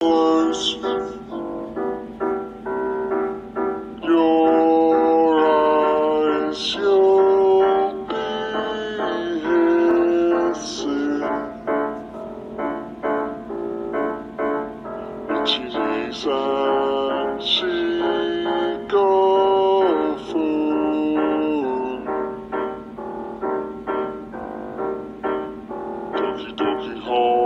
close. Your eyes, you'll be. Doki Doki Hong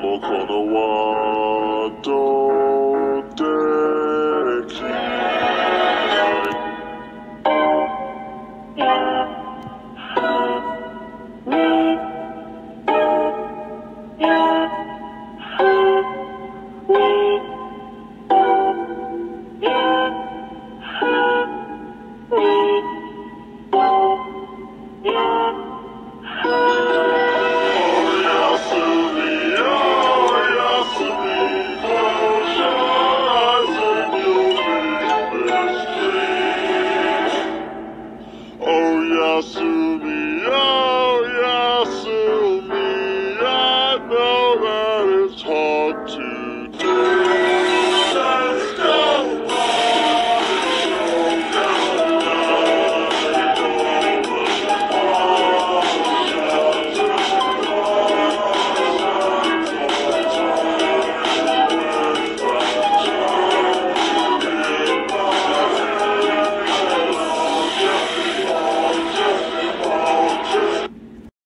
Hello, Kono wa do Yasumi, oh I know that it's hard to.